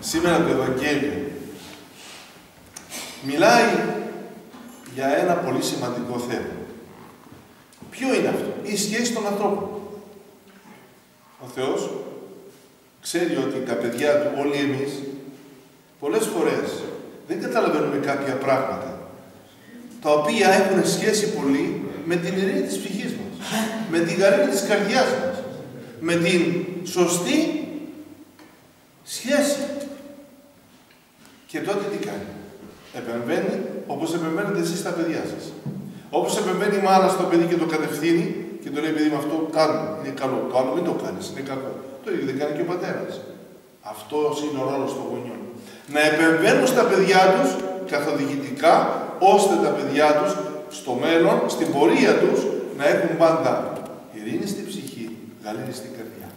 Σήμερα το Ευαγγέλιο μιλάει για ένα πολύ σημαντικό θέμα. Ποιο είναι αυτό, η σχέση των ανθρώπων. Ο Θεός ξέρει ότι τα παιδιά του, όλοι εμείς, πολλές φορές δεν καταλαβαίνουμε κάποια πράγματα, τα οποία έχουν σχέση πολύ με την ειρήνη της ψυχής μας, με την γαρίνη της καρδιάς μας, με την σωστή σχέση. Και τότε τι κάνει. Επεμβαίνει όπως επεμβαίνετε εσείς στα παιδιά σας. Όπως επεμβαίνει η μάνα στο παιδί και το κατευθύνει και το λέει παιδί με αυτό κάνω, είναι καλό. Το άλλο μην το κάνεις, είναι κακό. Το ίδιο δεν κάνει και ο πατέρας. Αυτός είναι ο ρόλος των γονιών. Να επεμβαίνουν στα παιδιά τους καθοδηγητικά, ώστε τα παιδιά τους στο μέλλον, στην πορεία τους, να έχουν πάντα ειρήνη στην ψυχή, γαλήνη στην καρδιά.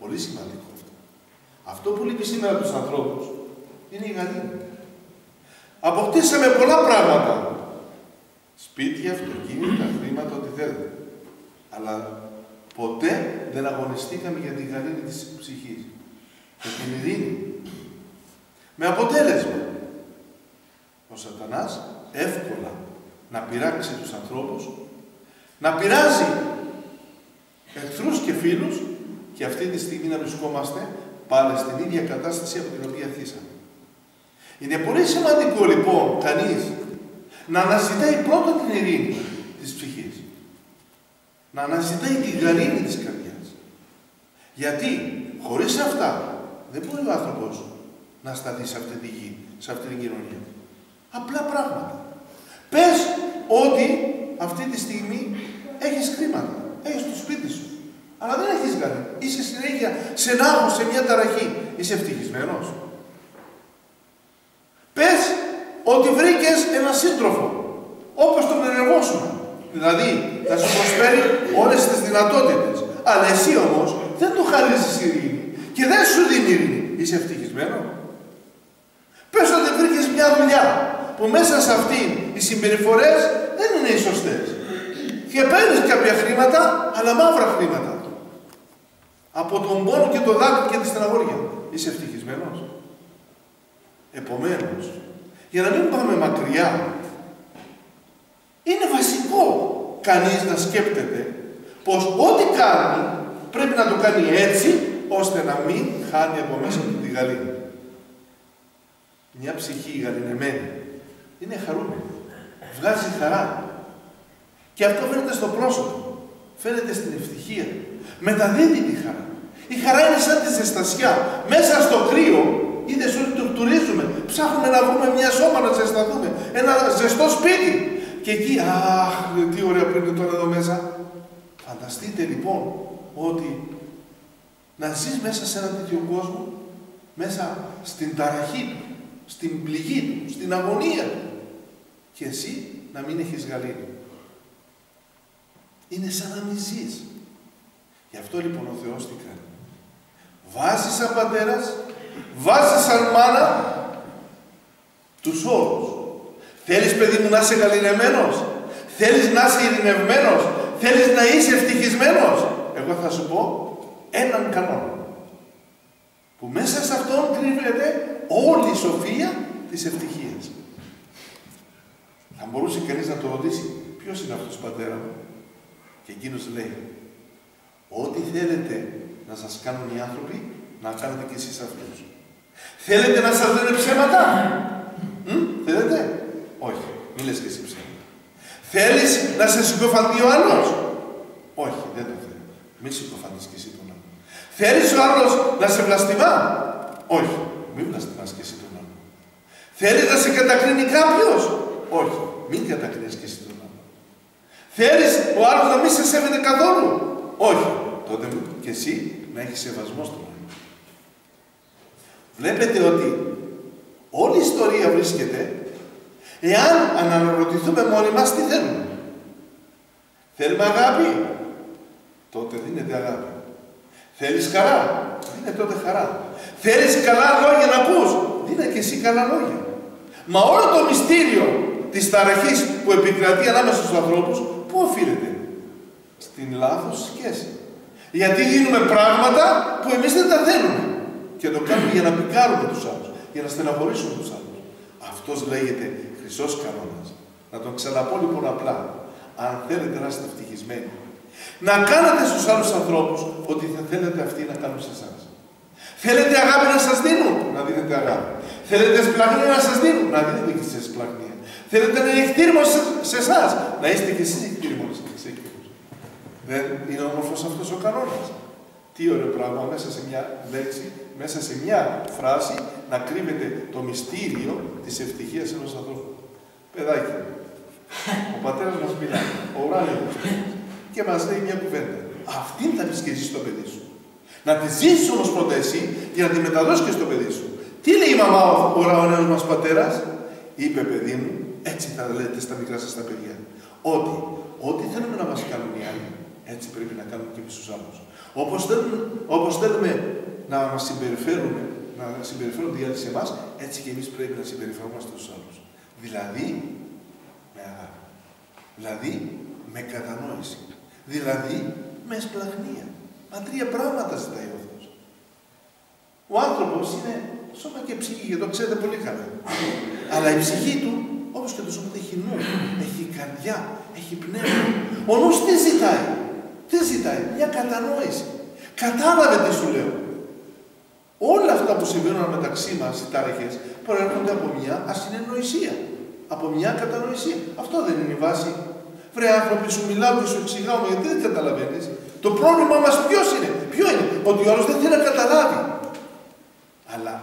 Πολύ σημαντικό αυτό. Αυτό που λείπει σήμερα τους ανθρώπους είναι η γαλήνη. Αποκτήσαμε πολλά πράγματα. Σπίτια, αυτοκίνητα, χρήματα, ό,τι θέλετε. Αλλά ποτέ δεν αγωνιστήκαμε για την γαλήνη της ψυχής. Για την ειρήνη. Με αποτέλεσμα ο σατανάς εύκολα να πειράξει τους ανθρώπους, να πειράζει εχθρούς και φίλους και αυτή τη στιγμή να βρισκόμαστε πάλι στην ίδια κατάσταση από την οποία αρχίσαμε. Είναι πολύ σημαντικό λοιπόν κανείς να αναζητάει πρώτα την ειρήνη της ψυχής. Να αναζητάει την γαρίνη της καρδιάς. Γιατί χωρίς αυτά δεν μπορεί ο άνθρωπος να σταθεί σε αυτή τη γη, σε αυτή την κοινωνία. Απλά πράγματα. Πες ότι αυτή τη στιγμή έχεις χρήματα, έχεις το σπίτι σου, αλλά δεν έχεις γαρίνη. Είσαι συνέχεια σε ένα σε μια ταραχή. Είσαι ευτυχισμένος. Πες ότι βρήκες ένα σύντροφο, όπως τον ενεργόσουν. Δηλαδή, θα σου προσφέρει όλες τις δυνατότητες. Αλλά εσύ όμως δεν του χαρίζεις ειρήνη και δεν σου δίνει ειρήνη. Είσαι ευτυχισμένος. Πες ότι βρήκες μια δουλειά που μέσα σε αυτή οι συμπεριφορές δεν είναι οι σωστές. Και παίρνεις κάποια χρήματα, αλλά μαύρα χρήματα. Από τον πόνο και το δάκρυ και τη στεναγόρια. Είσαι ευτυχισμένος. Επομένως, για να μην πάμε μακριά, είναι βασικό κανείς να σκέπτεται πως ό,τι κάνει πρέπει να το κάνει έτσι ώστε να μην χάνει από μέσα του τη γαλήνη. Μια ψυχή γαλινεμένη είναι χαρούμενη. Βγάζει χαρά. Και αυτό φαίνεται στο πρόσωπο. Φαίνεται στην ευτυχία. Μεταδίδει τη χαρά. Η χαρά είναι σαν τη ζεστασιά. Μέσα στο κρύο Είδες όλοι τουρτουρίζουμε. Ψάχνουμε να βρούμε μια σώμα να ζεσταθούμε. Ένα ζεστό σπίτι. Και εκεί, αχ, τι ωραία που είναι τώρα εδώ μέσα. Φανταστείτε λοιπόν ότι να ζεις μέσα σε έναν τέτοιο κόσμο, μέσα στην ταραχή του, στην πληγή του, στην αγωνία του. Και εσύ να μην έχεις γαλήνη. Είναι σαν να μην ζεις. Γι' αυτό λοιπόν ο Θεός τι κάνει. Βάζει σαν πατέρας βάζει σαν μάνα τους όρους. Θέλεις παιδί μου να είσαι γαλινεμένος. Θέλεις να είσαι ειρηνευμένος. Θέλεις να είσαι ευτυχισμένος. Εγώ θα σου πω έναν κανόνα. Που μέσα σε αυτόν κρύβεται όλη η σοφία της ευτυχίας. Θα μπορούσε κανείς να το ρωτήσει ποιος είναι αυτός πατέρα μου; Και εκείνος λέει ό,τι θέλετε να σας κάνουν οι άνθρωποι να κάνετε κι εσείς αυτούς. Θέλετε να σας λένε ψέματα. Μ; Θέλετε; Όχι. Μην λες και εσύ ψέματα. Θέλεις να σε συκοφαντεί ο άλλος; Όχι. Δεν το θέλω. Μην συκοφαντείς και εσύ τον άλλο. Θέλεις ο άλλος να σε βλαστημά; Όχι. Μην βλαστημάς και εσύ τον άλλο. Θέλεις να σε κατακρίνει κάποιος; Όχι. Μην κατακρίνεις και εσύ τον άλλο. Θέλεις ο άλλος να μην σε σέβεται καθόλου; Όχι. Τότε και εσύ να έχεις σεβασμό στον άλλο. Βλέπετε ότι όλη η ιστορία βρίσκεται εάν αναρωτηθούμε μόνοι μας τι θέλουμε. Θέλουμε αγάπη, τότε δίνεται αγάπη. Θέλεις χαρά, δίνε τότε χαρά. Θέλεις καλά λόγια να ακούς, δίνε και εσύ καλά λόγια. Μα όλο το μυστήριο της ταραχής που επικρατεί ανάμεσα στους ανθρώπους, πού οφείλεται; Στην λάθος σχέση. Γιατί δίνουμε πράγματα που εμείς δεν τα θέλουμε. Και το κάνουμε για να πικάρουμε τους άλλους, για να στεναχωρήσουμε τους άλλους. Αυτός λέγεται χρυσός κανόνας. Να τον ξαναπώ λοιπόν απλά. Αν θέλετε να είστε ευτυχισμένοι, να κάνετε στους άλλους ανθρώπους ότι θα θέλετε αυτοί να κάνουν σε εσάς. Θέλετε αγάπη να σας δίνουν, να δίνετε αγάπη. Θέλετε σπλαχνία να σας δίνουν, να δίνετε και σε σπλαχνία. Θέλετε να είναι εκτήρημο σε εσάς, να είστε και εσείς εκτήρημο σε Δεν είναι όμορφος αυτός ο κανόνας. Τι ωραίο πράγμα μέσα σε μια λέξη, μέσα σε μια φράση να κρύβεται το μυστήριο της ευτυχίας ενός ανθρώπου. Παιδάκι, ο πατέρας μας μιλάει, ο ουράνιο και μας λέει μια κουβέντα. Αυτήν θα πει και εσύ στο παιδί σου. Να τη ζήσεις όμως πρώτα εσύ και να τη μεταδώσεις και στο παιδί σου. Τι λέει η μαμά ο ουρανό μας πατέρας, είπε παιδί μου, έτσι θα λέτε στα μικρά σας τα παιδιά. Ότι ό,τι θέλουμε να μας κάνουν οι άλλοι, έτσι πρέπει να κάνουμε και εμείς τους άλλους. Όπως θέλουμε, όπως θέλουμε να μας συμπεριφέρουμε, να συμπεριφέρονται οι άλλοι σε εμάς, έτσι και εμείς πρέπει να συμπεριφερόμαστε στους άλλους. Δηλαδή, με αγάπη. Δηλαδή, με κατανόηση. Δηλαδή, με σπλαχνία. Μα τρία πράγματα ζητάει ο Θεός. Ο άνθρωπος είναι σώμα και ψυχή, και το ξέρετε πολύ καλά. Αλλά η ψυχή του, όπως και το σώμα, έχει νου, έχει καρδιά, έχει πνεύμα. Ο νους τι ζητάει; Τι ζητάει; Μια κατανόηση. Κατάλαβε τι σου λέω. Όλα αυτά που συμβαίνουν μεταξύ μας, οι τάραχες, προέρχονται από μια ασυνεννοησία. Από μια κατανοησία. Αυτό δεν είναι η βάση. Βρε άνθρωποι, σου μιλάω και σου εξηγάω, γιατί δεν καταλαβαίνεις. Το πρόβλημα μας ποιος είναι; Ποιο είναι; Ότι ο άλλος δεν θέλει να καταλάβει. Αλλά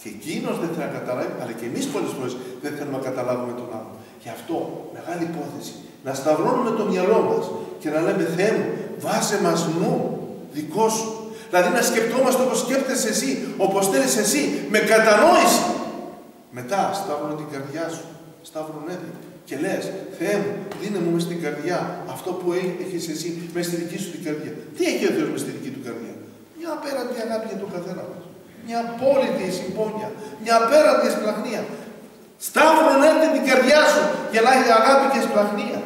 και εκείνος δεν θέλει να καταλάβει, αλλά και εμείς πολλές φορές δεν θέλουμε να καταλάβουμε τον άλλο. Γι' αυτό μεγάλη υπόθεση. Να σταυρώνουμε το μυαλό μας και να λέμε Θεέ μου, βάσε μας νου δικό σου. Δηλαδή να σκεπτόμαστε όπως σκέφτεσαι εσύ, όπως θέλεις εσύ, με κατανόηση. Μετά σταύρωνε την καρδιά σου. Σταύρωνε την. Και λες, Θεέ μου, δίνε μου στην καρδιά αυτό που έχεις εσύ μες στη δική σου την καρδιά. Τι έχει ο Θεός μες στη δική του καρδιά; Μια απέραντη αγάπη για τον καθένα μα. Μια απόλυτη συμπόνια. Μια απέραντη εσπλαχνία. Σταύρωνε την καρδιά σου για να έχει αγάπη και εσπλαχνία.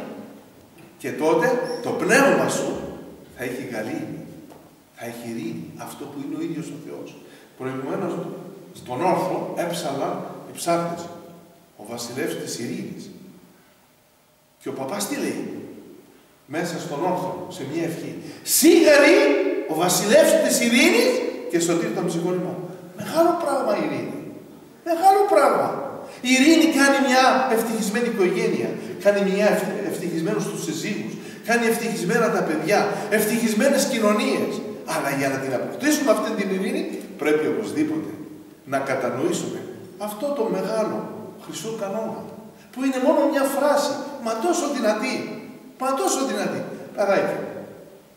Και τότε το πνεύμα σου θα έχει γαλήνη. Θα έχει ειρήνη. Αυτό που είναι ο ίδιος ο Θεός. Προηγουμένως στον όρθο έψαλαν οι ψάρτες. Ο βασιλεύς της ειρήνης. Και ο παπάς τι λέει, μέσα στον όρθο, σε μια ευχή. Σίγαρη ο βασιλεύς της ειρήνης και σωτήρ των ψυχών Μεγάλο πράγμα η ειρήνη. Μεγάλο πράγμα. Η ειρήνη κάνει μια ευτυχισμένη οικογένεια. Κάνει μια ευτυχισμένους τους συζύγους. Κάνει ευτυχισμένα τα παιδιά. Ευτυχισμένες κοινωνίες. Αλλά για να την αποκτήσουμε αυτή την ειρήνη πρέπει οπωσδήποτε να κατανοήσουμε αυτό το μεγάλο χρυσό κανόνα που είναι μόνο μια φράση, μα τόσο δυνατή, μα τόσο δυνατή. Παράκι,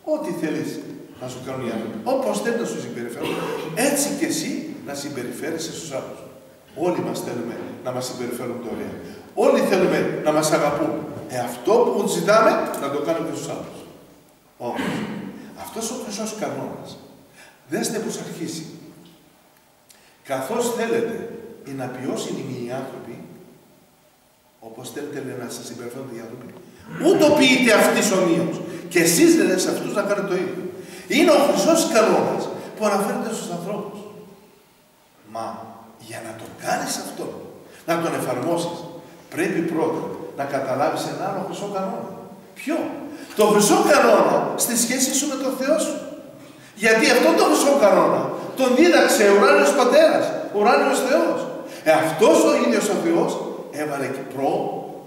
ό,τι θέλεις να σου κάνουν οι άνθρωποι, όπως θέλεις να σου συμπεριφέρουν, έτσι και εσύ να συμπεριφέρεσαι στους άλλους. Όλοι μας θέλουμε να μας συμπεριφέρουν το ωραία. Όλοι θέλουμε να μας αγαπούν. Ε, αυτό που ζητάμε να το κάνουμε και στους άλλους. Όμως, αυτός ο χρυσός κανόνας, δέστε πως αρχίσει. Καθώς θέλετε οι να ποιώσουν οι άνθρωποι, Όπως θέλετε να σας συμπεριφέρονται οι άνθρωποι. Ούτω ποιείτε αυτής ομοίω. Και εσείς λέτε σε αυτούς να κάνετε το ίδιο. Είναι ο χρυσός κανόνας που αναφέρεται στους ανθρώπους. Μα για να το κάνεις αυτό, να τον εφαρμόσεις, πρέπει πρώτα να καταλάβεις ένα άλλο χρυσό κανόνα. Ποιο; Το χρυσό κανόνα στη σχέση σου με τον Θεό σου. Γιατί αυτό το χρυσό κανόνα τον δίδαξε ο ουράνιος πατέρας, ο ουράνιος Θεός. Ε, αυτός ο ίδιος ο Θεός έβαλε και πρό,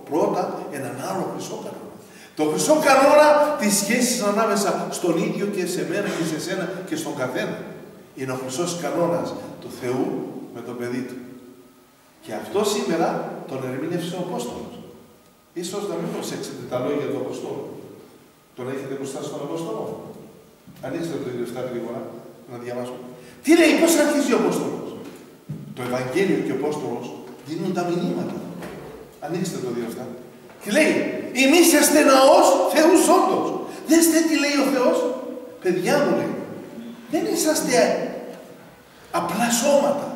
πρώτα έναν άλλο χρυσό κανόνα. Το χρυσό κανόνα της σχέσης ανάμεσα στον ίδιο και σε μένα και σε σένα και στον καθένα. Είναι ο χρυσό κανόνας του Θεού με το παιδί του. Και αυτό σήμερα τον ερμήνευσε ο Απόστολος. Ίσως να μην προσέξετε τα λόγια του Αποστόλου. Τον έχετε μπροστά στον Απόστολο. Ανοίξτε το 27 γρήγορα να διαβάσουμε. Τι λέει, πώς αρχίζει ο Απόστολος; Το Ευαγγέλιο και ο Απόστολος δίνουν τα μηνύματα. Ανοίξτε το δύο αυτά. Και λέει, εμείς είστε ναός Θεού όντω. Δέστε τι λέει ο Θεός. Παιδιά μου λέει, δεν είσαστε απλά σώματα.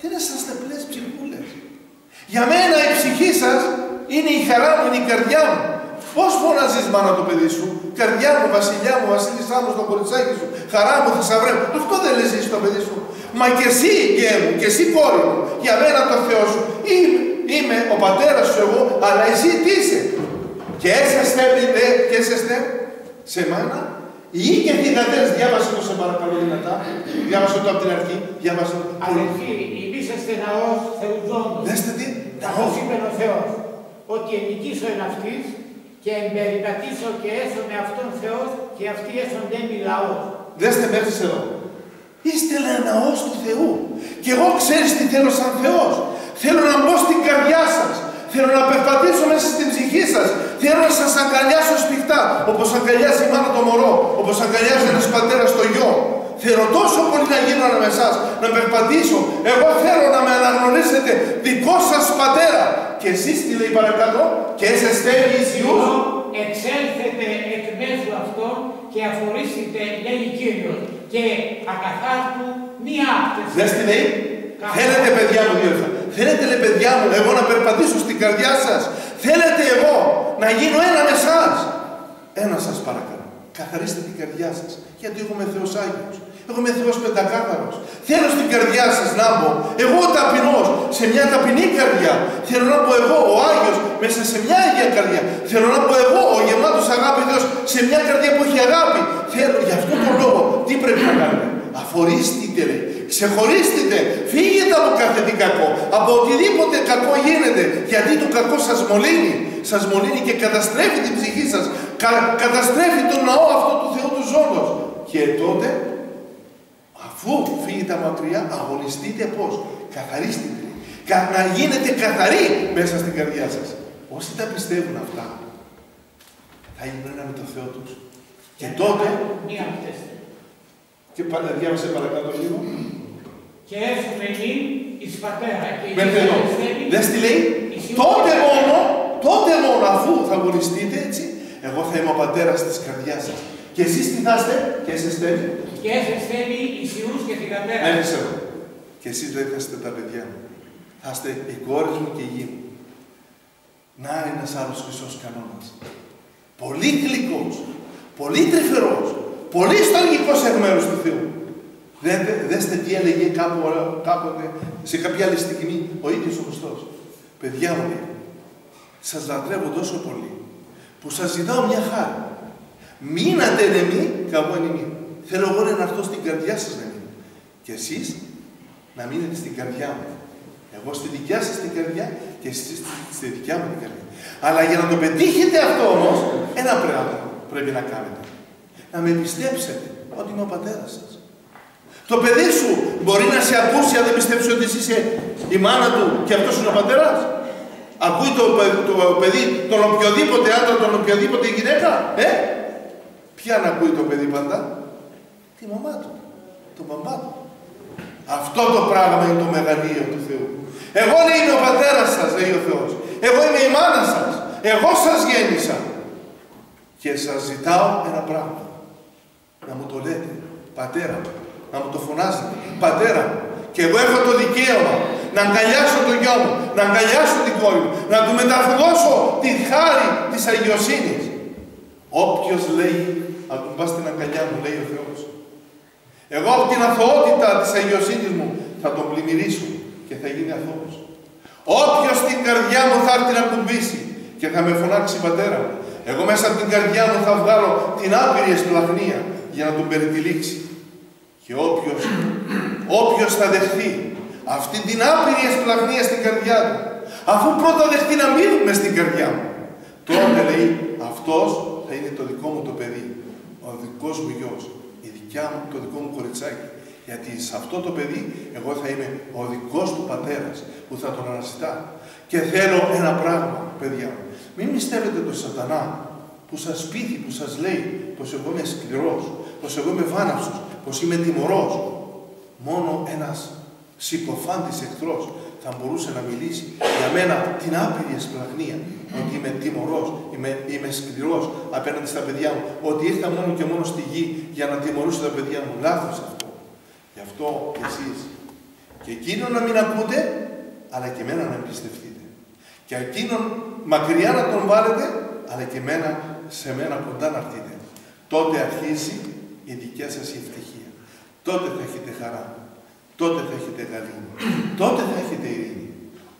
Δεν είσαστε απλέ ψυχούλες. Για μένα η ψυχή σας είναι η χαρά μου, είναι η καρδιά μου. Πώς φωνάζεις μάνα το παιδί σου, καρδιά μου, βασιλιά μου, βασίλισσά μου, στο κοριτσάκι σου, χαρά μου, θησαυρέ μου. Αυτό δεν λες το παιδί σου. Μα και εσύ, γέ μου, και εσύ κόρη μου, για μένα το Θεό σου. Είμαι, είμαι ο πατέρας σου εγώ, αλλά εσύ τι είσαι. Και έσαστε, και έσαστε σε μάνα ή και θυγατέρες, διάβασε το σε παρακαλώ δυνατά, διάβασε το από την αρχή, διάβασε το. Αδελφοί, είσαστε ναός θεουζόντος. Δέστε τι, Καθώς είπε ο Θεός, ότι ενικήσω εν αυτής και εμπεριπατήσω και έσω με αυτόν Θεός και αυτοί έσονται μη λαός. Δέστε μέχρι εδώ. Είστε λέει ναός του Θεού. Και εγώ ξέρεις τι θέλω σαν Θεός. Θέλω να μπω στην καρδιά σας. Θέλω να περπατήσω μέσα στην ψυχή σας. Θέλω να σας αγκαλιάσω σφιχτά. Όπως αγκαλιάζει η μάνα το μωρό. Όπως αγκαλιάζει ένας πατέρας το γιο. Θέλω τόσο πολύ να γίνω με εσάς, να περπατήσω. Εγώ θέλω να με αναγνωρίσετε δικό σας πατέρα. Και εσείς τι λέει παρακάτω, και έσαστε Ισιούς. Εξέλθετε εκ μέσου αυτών και αφορήσετε, λέει Κύριος, και ακαθάρτου μη άптες. Δες τι λέει. Θέλετε παιδιά μου δύο λεπτά. Θέλετε λέει παιδιά μου εγώ να περπατήσω στην καρδιά σας. Θέλετε εγώ να γίνω ένα με εσάς. Ένα σας παρακαλώ. Καθαρίστε την καρδιά σας. Γιατί εγώ είμαι Θεός Άγιος. Εγώ είμαι Θεός Πεντακάθαρος. Θέλω στην καρδιά σας να μπω. Εγώ ο ταπεινός, σε μια ταπεινή καρδιά. Θέλω να μπω εγώ ο Άγιος μέσα σε μια Άγια καρδιά. Θέλω να μπω εγώ ο γεμάτος αγάπη Θεός σε μια καρδιά που έχει αγάπη. Θέλω για αυτόν τον λόγο τι πρέπει να κάνουμε; Αφορίστητε ρε. Ξεχωρίστητε. Φύγετε από κάθε τι κακό. Από οτιδήποτε κακό γίνεται. Γιατί το κακό σας μολύνει. Σας μολύνει και καταστρέφει την ψυχή σας. Κα, καταστρέφει τον ναό αυτό του Θεού του ζώντος. Και τότε, αφού φύγετε μακριά, αγωνιστείτε πώς; Καθαρίστε. Κα, να γίνετε καθαροί μέσα στην καρδιά σας. Όσοι τα πιστεύουν αυτά, θα γίνουν ένα με το Θεό τους. Και τότε, Μη άптες. και πάντα διάβασε παρακάτω λίγο. Και έρθουμε εμεί εις πατέρα και Μέχρι εδώ. θέλει Δες τι λέει; Τότε μόνο, τότε μόνο αφού θα αγωνιστείτε έτσι, εγώ θα είμαι ο πατέρας της καρδιάς σας. Και εσείς τι θα είστε, και εσείς θέλει. και έσες θέλει εις ιούς και θυγατέρα. Μέχρι εδώ. Και εσείς δεν θα είστε τα παιδιά μου. Θα είστε οι κόρες μου και η γη μου. Να ένας άλλος χρυσός κανόνας. Πολύ γλυκός, πολύ τρυφερός, πολύ στοργικός εκ μέρους του Θεού. Δεν, δε- δέστε τι έλεγε κάπου, κάποτε, σε κάποια άλλη στιγμή, ο ίδιος ο Χριστός. Παιδιά μου, λέει, σας λατρεύω τόσο πολύ, που σας ζητάω μια χάρη. Μείνατε εμεί, καβό είναι μη. Θέλω εγώ να έρθω στην καρδιά σας να μείνω. Και εσείς να μείνετε στην καρδιά μου. Εγώ στη δικιά σας την καρδιά και εσείς στη- στη δικιά μου την καρδιά. Αλλά για να το πετύχετε αυτό όμως, ένα πράγμα πρέπει να κάνετε. Να με πιστέψετε ότι είμαι ο πατέρας σας. Το παιδί σου μπορεί να σε ακούσει αν δεν πιστέψεις ότι εσύ είσαι η μάνα του και αυτός είναι ο πατέρας. Ακούει το, παι- το παιδί τον οποιοδήποτε άντρα, τον οποιοδήποτε γυναίκα. Ε, ποια να ακούει το παιδί πάντα; Τη μαμά του. Τον μπαμπά του. Αυτό το πράγμα είναι το μεγαλείο του Θεού. Εγώ λέει είμαι ο πατέρας σας, λέει ο Θεός. Εγώ είμαι η μάνα σας. Εγώ σας γέννησα. Και σας ζητάω ένα πράγμα. Να μου το λέτε. Πατέρα μου. Να μου το φωνάζετε. Πατέρα μου. Και εγώ έχω το δικαίωμα να αγκαλιάσω τον γιο μου, να αγκαλιάσω την κόρη μου, να του μεταφράσω τη χάρη της αγιοσύνης. Όποιος λέει, ακουμπάς την αγκαλιά μου, λέει ο Θεός. Εγώ από την αθωότητα της αγιοσύνης μου θα τον πλημμυρίσω και θα γίνει αθώος. Όποιος στην καρδιά μου θα έρθει να κουμπίσει και θα με φωνάξει πατέρα μου. Εγώ μέσα από την καρδιά μου θα βγάλω την άπειρη εσπλαχνία για να τον περιτυλίξει. Και όποιος, όποιος θα δεχθεί αυτή την άπειρη εσπλαχνία στην καρδιά του, αφού πρώτα δεχτεί να μείνουμε στην καρδιά μου, τότε λέει αυτός θα είναι το δικό μου το παιδί, ο δικός μου γιος, η δικιά μου, το δικό μου κοριτσάκι. Γιατί σε αυτό το παιδί εγώ θα είμαι ο δικός του πατέρας που θα τον αναζητά. Και θέλω ένα πράγμα, παιδιά μου. Μην πιστεύετε τον σατανά που σας πείθει, που σας λέει πως εγώ είμαι σκληρός, πως εγώ είμαι βάναυσος, πως είμαι τιμωρός. Μόνο ένας συκοφάντης εχθρός θα μπορούσε να μιλήσει για μένα την άπειρη εσπλαχνία ότι είμαι τιμωρός, είμαι, είμαι σκληρός απέναντι στα παιδιά μου, ότι ήρθα μόνο και μόνο στη γη για να τιμωρήσω τα παιδιά μου. Λάθος αυτό. Γι' αυτό και εσείς. Και εκείνον να μην ακούτε, αλλά και εμένα να εμπιστευτείτε. Και εκείνον μακριά να τον βάλετε, αλλά και εμένα, σε μένα κοντά να έρθετε. Τότε αρχίζει η δικιά σας η ευτυχία. Τότε θα έχετε χαρά. τότε θα έχετε γαλήνη. τότε θα έχετε ειρήνη.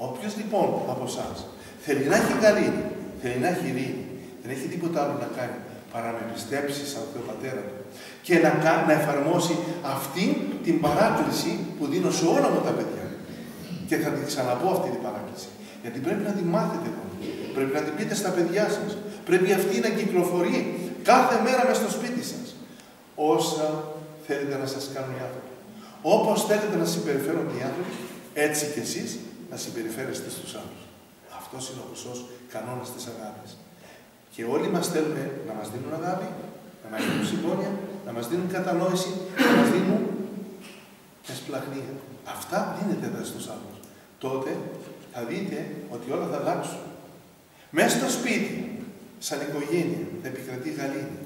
Όποιος λοιπόν από εσάς θέλει να έχει γαλήνη, θέλει να έχει ειρήνη, δεν έχει τίποτα άλλο να κάνει παρά να πιστέψει σαν Θεό Πατέρα του και να, να εφαρμόσει αυτή την παράκληση που δίνω σε όλα μου τα παιδιά. Και θα την ξαναπώ αυτή την παράκληση. Γιατί πρέπει να τη μάθετε Πρέπει να την πείτε στα παιδιά σας. Πρέπει αυτή να κυκλοφορεί κάθε μέρα μέσα στο σπίτι σας. Όσα θέλετε να σας κάνουν οι άνθρωποι. Όπως θέλετε να συμπεριφέρονται οι άνθρωποι, έτσι κι εσείς να συμπεριφέρεστε στους άλλους. Αυτός είναι ο χρυσός κανόνας της αγάπης. Και όλοι μας θέλουμε να μας δίνουν αγάπη, να μας δίνουν συμπόνια, να μας δίνουν κατανόηση, να μας δίνουν εσπλαχνία. Αυτά δίνετε εδώ στους άλλους. Τότε θα δείτε ότι όλα θα αλλάξουν. Μέσα στο σπίτι, σαν οικογένεια, θα επικρατεί γαλήνη.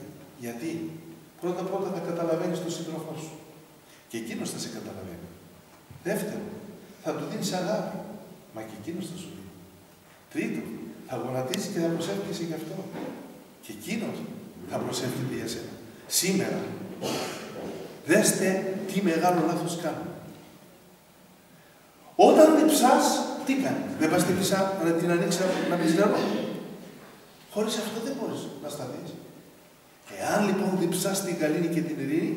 Γιατί; Πρώτα πρώτα θα καταλαβαίνεις τον σύντροφό σου. Και εκείνος θα σε καταλαβαίνει. Δεύτερον, θα του δίνεις αγάπη. Μα και εκείνος θα σου δίνει. Τρίτον, θα γονατίσεις και θα προσεύχεσαι γι' αυτό. Και εκείνος θα προσεύχεται για σένα. Σήμερα, δέστε τι μεγάλο λάθος κάνω. Όταν διψάς, τι κάνεις; Δεν πας την πισά να την ανοίξεις να πεις νερό. Χωρίς αυτό δεν μπορείς να σταθείς. Εάν λοιπόν διψάς την καλήνη και την ειρήνη,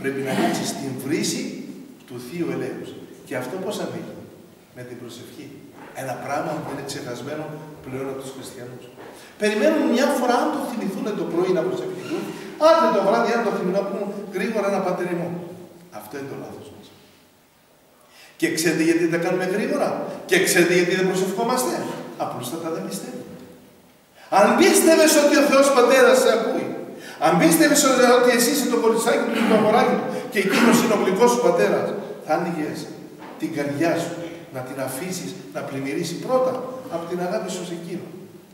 πρέπει να ανοίξεις την βρύση του Θείου Ελέους. Και αυτό πώς ανοίγει. Με την προσευχή. Ένα πράγμα που είναι ξεχασμένο πλέον από τους χριστιανούς. Περιμένουν μια φορά αν το θυμηθούν το πρωί να προσευχηθούν, άντε το βράδυ αν το θυμηθούν να πούν γρήγορα ένα πατεριμό. Αυτό είναι το λάθος μας. Και ξέρετε γιατί τα κάνουμε γρήγορα; Και ξέρετε γιατί δεν προσευχόμαστε; Απλούστατα δεν πιστεύουμε. Αν πίστευες ότι ο Θεός Πατέρας σε ακούει, αν πίστευες ότι εσύ είσαι το κοριτσάκι του και το αγοράκι του και εκείνος είναι ο γλυκός σου πατέρας, θα άνοιγες την καρδιά σου να την αφήσεις να πλημμυρίσει πρώτα από την αγάπη σου σε εκείνο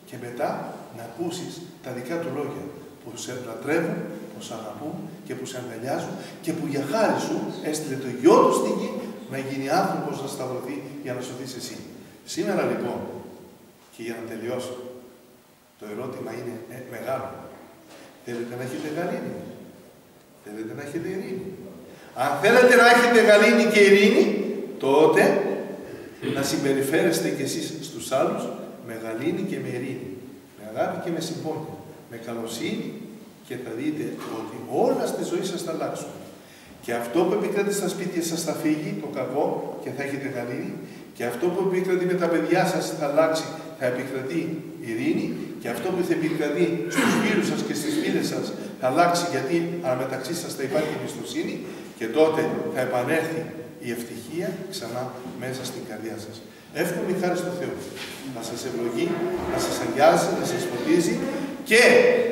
και μετά να ακούσεις τα δικά του λόγια που σε λατρεύουν, που σε αγαπούν και που σε αγκαλιάζουν και που για χάρη σου έστειλε το γιο του στη γη να γίνει άνθρωπος να σταυρωθεί για να σωθείς εσύ. Σήμερα λοιπόν, και για να τελειώσω, το ερώτημα είναι ε, μεγάλο. Θέλετε να έχετε γαλήνη. Θέλετε να έχετε ειρήνη. Αν θέλετε να έχετε γαλήνη και ειρήνη, τότε να συμπεριφέρεστε κι εσείς στους άλλους με γαλήνη και με ειρήνη. Με αγάπη και με συμπόνια. Με καλοσύνη και θα δείτε ότι όλα στη ζωή σας θα αλλάξουν. Και αυτό που επικρατεί στα σπίτια σας θα φύγει, το κακό, και θα έχετε γαλήνη. Και αυτό που επικρατεί με τα παιδιά σας θα αλλάξει, θα επικρατεί ειρήνη. Και αυτό που θα επικρατεί στους φίλους σας και στις φίλες σας θα αλλάξει γιατί αναμεταξύ σας θα υπάρχει εμπιστοσύνη και τότε θα επανέλθει η ευτυχία ξανά μέσα στην καρδιά σας. Εύχομαι χάρη στο Θεό να σας ευλογεί, να σας αγιάζει, να σας φωτίζει και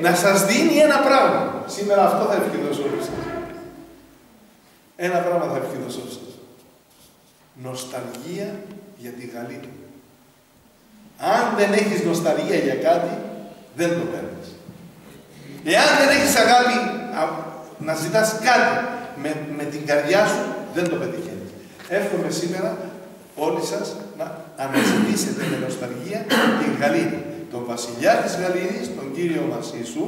να σας δίνει ένα πράγμα. Σήμερα αυτό θα ευχηθώ όλους σας. Ένα πράγμα θα ευχηθώ όλους σας. Νοσταλγία για τη Γαλλία. Αν δεν έχεις νοσταλγία για κάτι, δεν το παίρνεις. Εάν δεν έχεις αγάπη να ζητάς κάτι με, με την καρδιά σου, δεν το πετυχαίνεις. Εύχομαι σήμερα όλοι σας να αναζητήσετε με νοσταλγία την Γαλήνη. Τον βασιλιά της Γαλήνης, τον Κύριο μας Ιησού,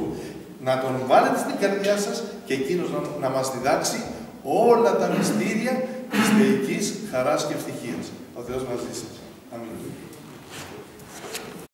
να τον βάλετε στην καρδιά σας και εκείνος να, να μας διδάξει όλα τα μυστήρια της θεϊκής χαράς και ευτυχίας. Ο Θεός μαζί σας. Αμήν.